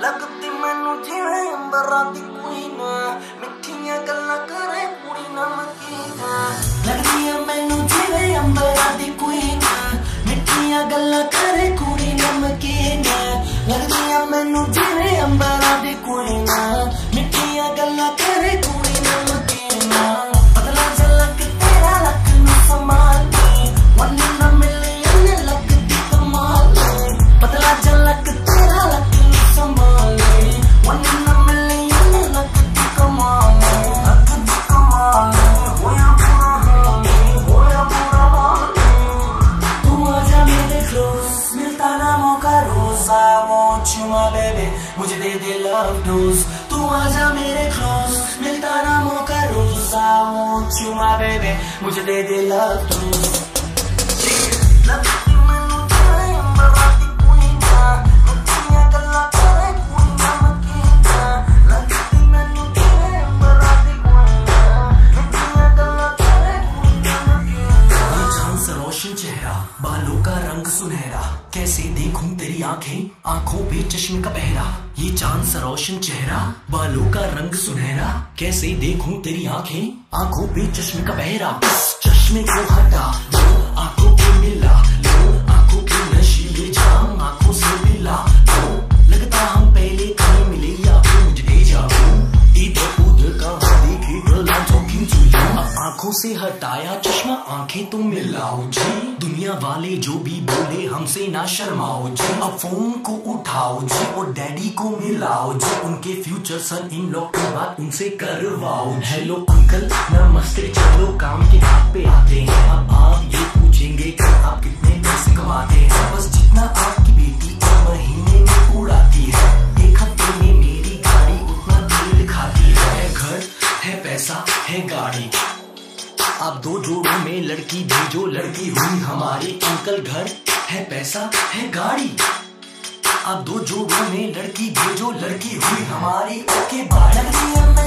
ਲੱਗਦੀ ਮੈਨੂੰ ਜਿਵੇਂ ਅੰਬਰਾਂ ਦੀ दे दे love dose तू आजा मेरे close मिलता ना मौका रोज I want you my baby मुझे दे दे love dose सुनहरा, कैसे देखूँ तेरी आँखें? आँखों पे चश्मे का पहरा, ये चाँद सा रोशन चेहरा, बालों का रंग सुनहरा, कैसे देखूँ तेरी आँखें? आँखों पे चश्मे का पहरा चश्मे को हटा आँखों से हटाया चश्मा, आँखें तो मिलाओ जी। दुनिया वाले जो भी बोले, हमसे ना शर्माओ जी। अब फ़ोन को उठाओ जी और डैडी को मिलाओ जी। उनके फ्यूचर सन इन लॉ की बात उनसे करवाओ हेलो अंकल नमस्ते। चलो, काम के हाथ पे आते हैं। दो जोड़ों में लड़की भेजो, लड़की हुई हमारे अंकल घर। है पैसा, है गाड़ी। अब दो जोड़ों में लड़की भेजो, लड़की हुई हमारी ओके लगदी